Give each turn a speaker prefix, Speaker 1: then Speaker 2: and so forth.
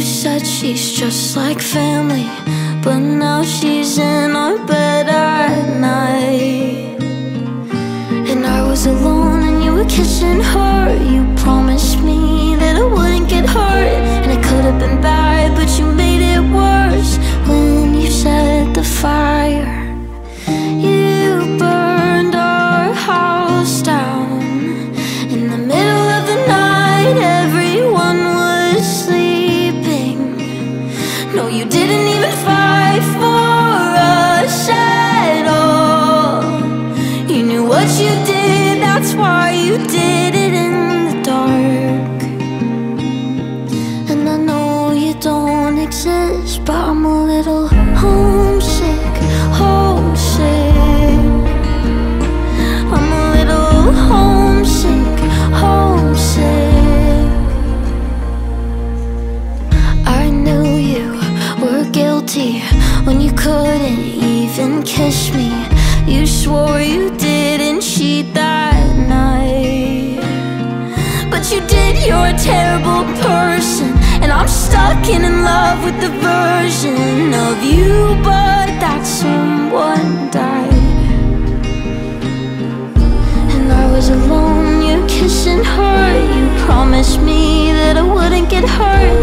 Speaker 1: You said she's just like family But now she's in our bed at night. And I was alone and you were kissing her that's why you did it in the dark. And I know you don't exist, but I'm a little homesick, homesick. I'm a little homesick, homesick. I knew you were guilty when you couldn't even kiss me. You swore you didn't cheat that you did, you're a terrible person. And I'm stuck and in love with the version of you, but that someone died. And I was alone, you're kissing her You promised me that I wouldn't get hurt